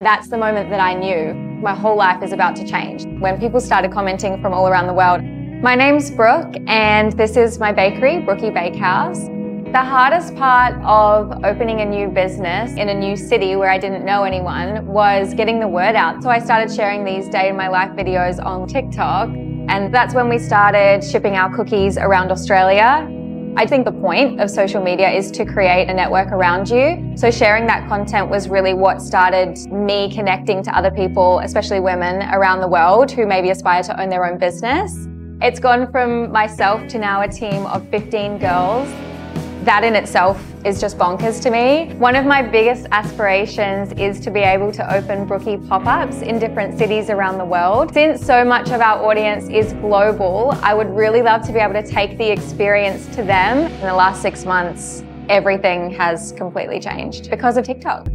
That's the moment that I knew my whole life is about to change. When people started commenting from all around the world, my name's Brooke and this is my bakery, Brooki Bakehouse. The hardest part of opening a new business in a new city where I didn't know anyone was getting the word out. So I started sharing these day in my life videos on TikTok and that's when we started shipping our cookies around Australia. I think the point of social media is to create a network around you. So sharing that content was really what started me connecting to other people, especially women around the world who maybe aspire to own their own business. It's gone from myself to now a team of 15 girls that in itself is just bonkers to me. One of my biggest aspirations is to be able to open Brooki pop-ups in different cities around the world. Since so much of our audience is global, I would really love to be able to take the experience to them. In the last six months, everything has completely changed because of TikTok.